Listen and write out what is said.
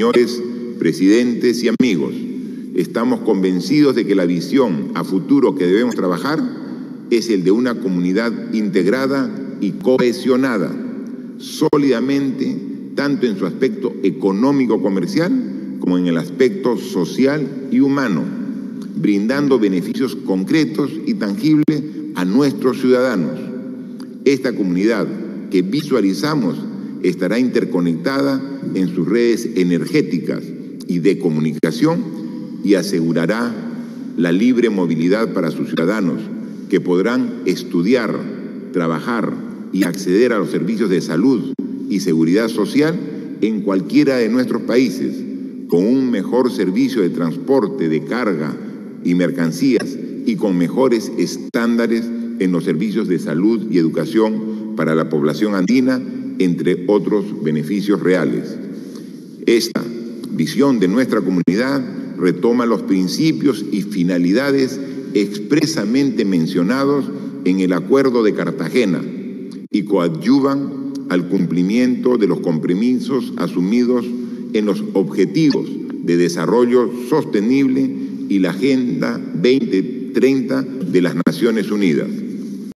Señores presidentes y amigos, estamos convencidos de que la visión a futuro que debemos trabajar es el de una comunidad integrada y cohesionada, sólidamente, tanto en su aspecto económico-comercial como en el aspecto social y humano, brindando beneficios concretos y tangibles a nuestros ciudadanos. Esta comunidad que visualizamos estará interconectada en sus redes energéticas y de comunicación y asegurará la libre movilidad para sus ciudadanos, que podrán estudiar, trabajar y acceder a los servicios de salud y seguridad social en cualquiera de nuestros países, con un mejor servicio de transporte de carga y mercancías y con mejores estándares en los servicios de salud y educación para la población andina, entre otros beneficios reales. Esta visión de nuestra comunidad retoma los principios y finalidades expresamente mencionados en el Acuerdo de Cartagena y coadyuvan al cumplimiento de los compromisos asumidos en los objetivos de desarrollo sostenible y la Agenda 2030 de las Naciones Unidas.